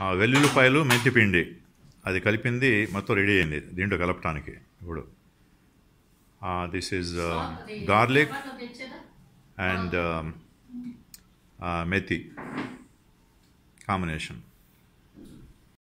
ఆ వెల్లుల్లిపాయలు మెంతిపిండి. అది కలిపింది మొత్తం రెడీ అయింది దీంట్లో కలపటానికి ఇప్పుడు. This is garlic and methi combination